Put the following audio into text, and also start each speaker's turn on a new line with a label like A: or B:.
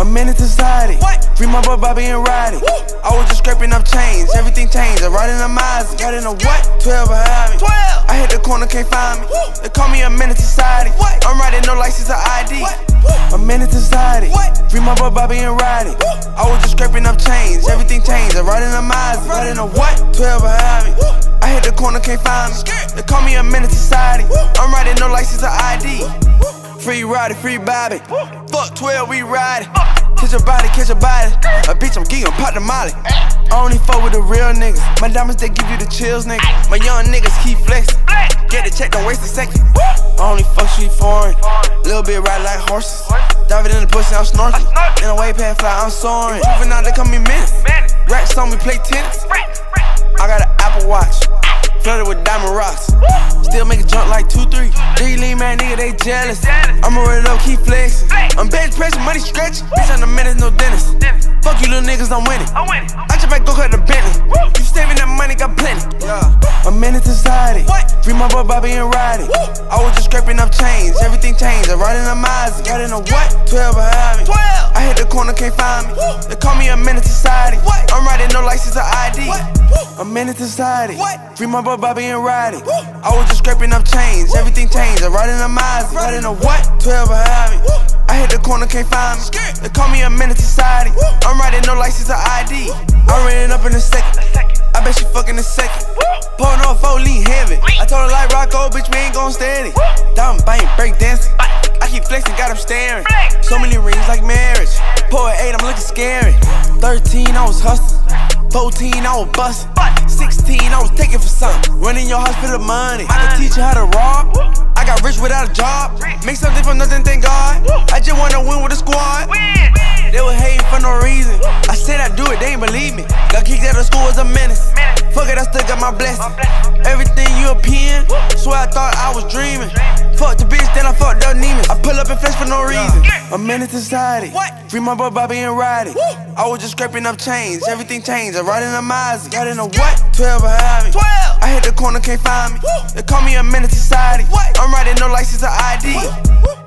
A: A menace to society.
B: What?
A: Free my boy Bobby and Roddy.
B: Woo.
A: I was just scraping up chains, everything changed. I ride in the Mazda, got in a what? 12 behind me.
B: 12.
A: I hit the corner, can't find me.
B: Woo.
A: They call me a menace to society.
B: What?
A: I'm riding no license or ID.
B: What?
A: A menace to society.
B: What?
A: Free my boy Bobby and Roddy.
B: Woo.
A: I was just scraping up chains, everything changed. I ride in the Mazda, got in a what? 12 behind me.
B: Woo.
A: I hit the corner, can't find me. They call me a menace to society.
B: Woo.
A: I'm riding no license or ID. Free Roddy, free Bobby. Fuck 12, we ride. Catch a body, catch a body. A bitch, I'm geeking, pop the molly. Only fuck with the real niggas. My diamonds, they give you the chills, nigga. My young niggas keep flexing. Get the check, don't waste a second. Only fuck street foreign. Little bit ride like horses. Diving in the pussy, I'm snorkeling. In a way past fly, I'm soaring. Moving out, they call me.
B: Man.
A: Racks on me, play tennis. I got an Apple Watch. Flooded with diamond rocks. Still make it jump like 2-3. Three lean man, nigga, they jealous. I'ma run it up, keep flexing.
B: Flex.
A: I'm bench pressing, money stretching. Bitch, on the minutes, no dentist.
B: Dennis.
A: Fuck you little niggas, I'm winning.
B: I'm winning.
A: I just might go cut the Bentley. You saving that money, got plenty. Yeah. A menace to society.
B: What?
A: Free my boy Bobby and Roddy. I was just scraping up chains, everything changed. I ride in a Mazda, got in a what? 12 behind me.
B: 12.
A: I hit the corner, can't find me. They call me a menace to society.
B: What?
A: I'm riding no menace to society.
B: What?
A: Free my boy Bobby and Roddy.
B: Woo.
A: I was just scraping up chains, everything changed. I ride in a Mazda, in a what? 12 behind me.
B: Woo.
A: I hit the corner, can't find me.
B: Skirt.
A: They call me a menace to society.
B: Woo.
A: I'm riding no license or ID. I ran it up in a second.
B: A second.
A: I bet she fucking a second.
B: Woo.
A: Pulling off four lean heavy. I told her like Rocco, bitch, we ain't gon' steady.
B: Woo.
A: Down bang, break dancing. I keep flexing, got them staring. So many rings like marriage. At eight, I'm looking scary. 13, I was hustling. 14, I was busting.
B: Bust.
A: 16, I was taking for something. Running your hospital money. I can teach you how to rob. I got rich without a job. Make something from nothing, thank God. I just wanna win with the squad. They were hating for no reason. I said I do it, they ain't believe me. Got kicked out of school as a menace. Fuck it, I still got my blessing. Everything European. Swear I thought I was. Dreaming. Fuck the bitch, then I fucked up Neiman. Pull up and flex for no reason. A menace to society.
B: What?
A: Free my boy Bobby and Roddy.
B: Woo.
A: I was just scraping up chains. Everything changed. I ride in a Mazda. Got in a what? 12 behind me.
B: 12.
A: I hit the corner, can't find me.
B: Woo.
A: They call me a menace to society.
B: What?
A: I'm riding no license or ID.
B: Woo.